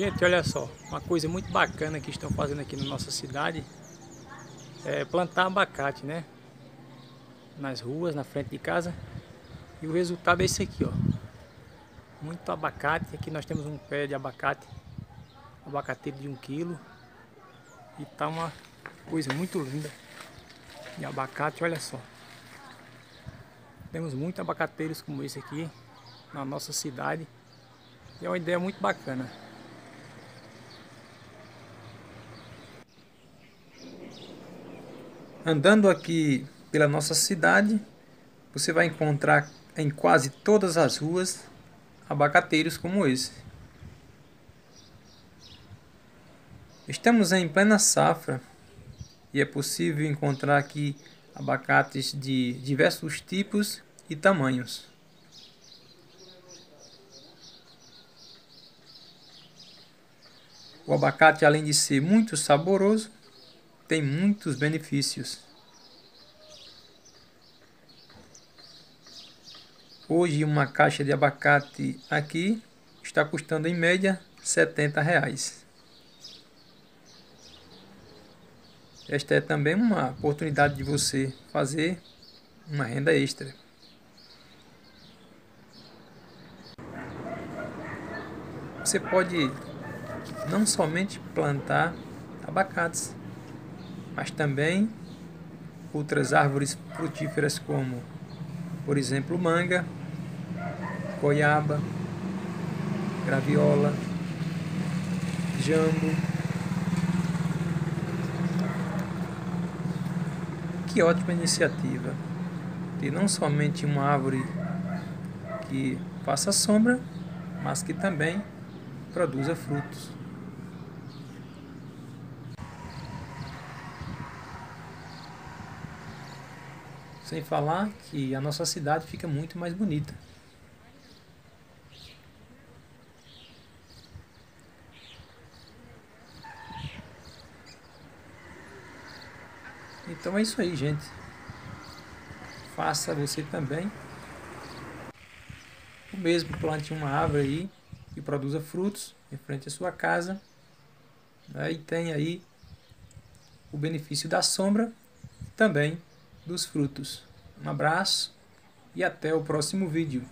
Gente, olha só, uma coisa muito bacana que estão fazendo aqui na nossa cidade é plantar abacate, né? Nas ruas, na frente de casa. E o resultado é esse aqui, ó. Muito abacate. Aqui nós temos um pé de abacate, abacateiro de um quilo. E tá uma coisa muito linda de abacate, olha só. Temos muitos abacateiros como esse aqui na nossa cidade. E é uma ideia muito bacana. Andando aqui pela nossa cidade, você vai encontrar em quase todas as ruas abacateiros como esse. Estamos em plena safra e é possível encontrar aqui abacates de diversos tipos e tamanhos. O abacate, além de ser muito saboroso, tem muitos benefícios. Hoje uma caixa de abacate aqui está custando em média 70 reais. Esta é também uma oportunidade de você fazer uma renda extra. Você pode não somente plantar abacates, mas também outras árvores frutíferas como, por exemplo, manga, goiaba, graviola, jambo. Que ótima iniciativa! Ter não somente uma árvore que faça sombra, mas que também produza frutos. Sem falar que a nossa cidade fica muito mais bonita. Então é isso aí, gente. Faça você também o mesmo. Plante uma árvore aí que produza frutos em frente à sua casa. Né? E tem aí o benefício da sombra também dos frutos. Um abraço e até o próximo vídeo.